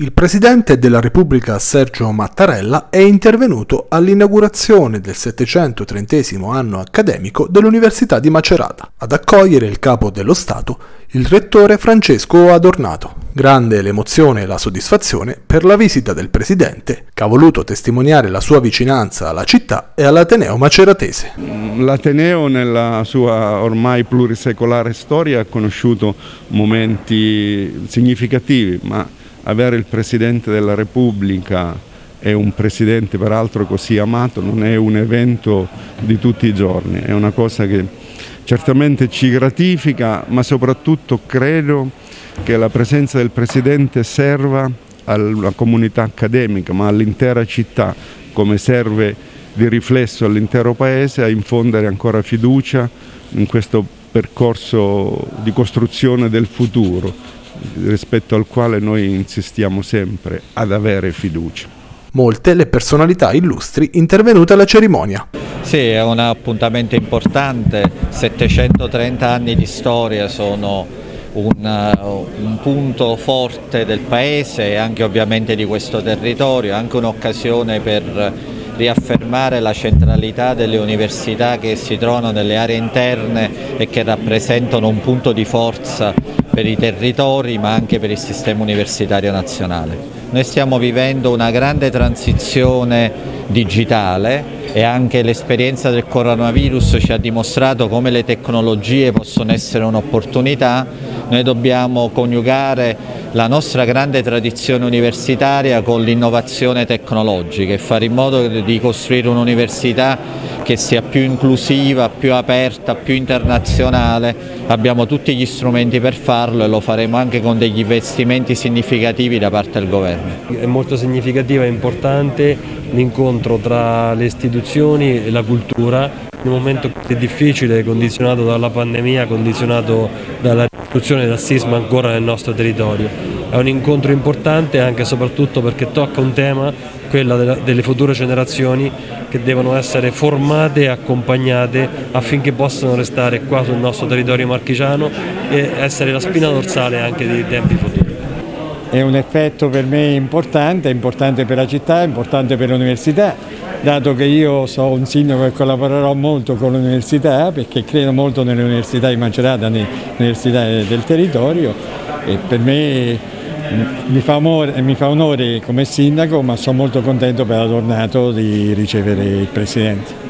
Il Presidente della Repubblica Sergio Mattarella è intervenuto all'inaugurazione del 730 anno accademico dell'Università di Macerata. Ad accogliere il capo dello Stato il rettore Francesco Adornato. Grande l'emozione e la soddisfazione per la visita del Presidente, che ha voluto testimoniare la sua vicinanza alla città e all'Ateneo maceratese. L'Ateneo nella sua ormai plurisecolare storia ha conosciuto momenti significativi, ma avere il Presidente della Repubblica e un Presidente peraltro così amato non è un evento di tutti i giorni, è una cosa che certamente ci gratifica, ma soprattutto credo che la presenza del Presidente serva alla comunità accademica, ma all'intera città, come serve di riflesso all'intero Paese, a infondere ancora fiducia in questo percorso di costruzione del futuro rispetto al quale noi insistiamo sempre ad avere fiducia. Molte le personalità illustri intervenute alla cerimonia. Sì, è un appuntamento importante, 730 anni di storia sono un, un, punto forte del Paese e anche ovviamente di questo territorio, anche un'occasione per riaffermare la centralità delle università che si trovano nelle aree interne e che rappresentano un punto di forza per i territori ma anche per il sistema universitario nazionale. Noi stiamo vivendo una grande transizione digitale e anche l'esperienza del coronavirus ci ha dimostrato come le tecnologie possono essere un'opportunità, noi dobbiamo coniugare la nostra grande tradizione universitaria con l'innovazione tecnologica e fare in modo di costruire un'università che sia più inclusiva, più aperta, più internazionale. Abbiamo tutti gli strumenti per farlo e lo faremo anche con degli investimenti significativi da parte del governo. È molto significativa e importante l'incontro tra le istituzioni e la cultura in un momento così difficile, condizionato dalla pandemia, condizionato dalla distruzione del sisma ancora nel nostro territorio. È un incontro importante anche e soprattutto perché tocca un tema, quello delle future generazioni che devono essere formate e accompagnate affinché possano restare qua sul nostro territorio marchigiano e essere la spina dorsale anche dei tempi futuri. È un effetto per me importante, importante per la città, importante per l'università, dato che io sono un sindaco e collaborerò molto con l'università perché credo molto nelle università di Macerata, nelle università del territorio e per me mi fa, onore, mi fa onore come sindaco ma sono molto contento per la tornata di ricevere il Presidente.